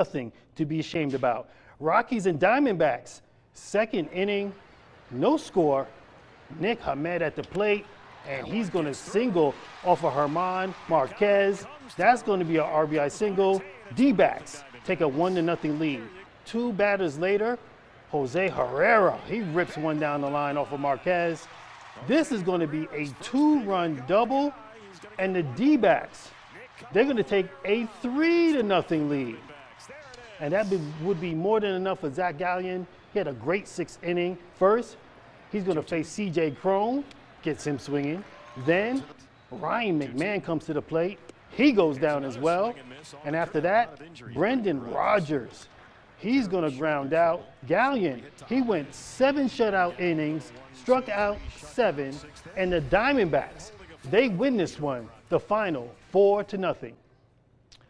nothing to be ashamed about. Rockies and Diamondbacks, second inning, no score. Nick Ahmed at the plate, and he's going to single off of Germán Marquez. That's going to be an RBI single. D-backs take a one to nothing lead. Two batters later, Jose Herrera, he rips one down the line off of Marquez. This is going to be a two-run double, and the D-backs, they're going to take a three to nothing lead. And that be, would be more than enough for Zac Gallen. He had a great sixth inning. First, he's going to face C.J. Cron, gets him swinging. Then Ryan McMahon comes to the plate. He goes down as well. And after that, Brendan Rodgers, he's going to ground out. Gallen, he went seven shutout innings, struck out seven, and the Diamondbacks, they win this one, the final, four to nothing.